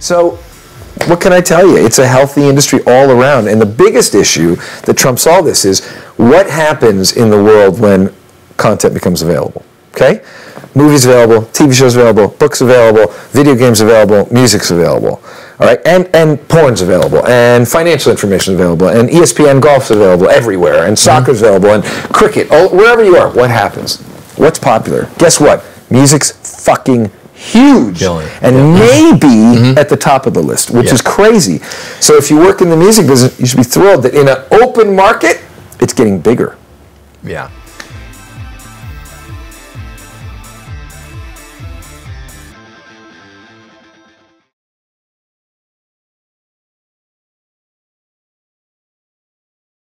So, what can I tell you? It's a healthy industry all around. And the biggest issue that trumps all this is what happens in the world when content becomes available. Okay? Movies available, TV shows available, books available, video games available, music's available. All right, and, and porn's available, and financial information available, and ESPN golf's available everywhere, and mm-hmm. soccer's available, and cricket, all, wherever you are. What happens? What's popular? Guess what? Music's fucking huge, Killing and maybe mm-hmm. at the top of the list, which Yeah. is crazy. So if you work in the music business, you should be thrilled that in an open market, it's getting bigger. Yeah.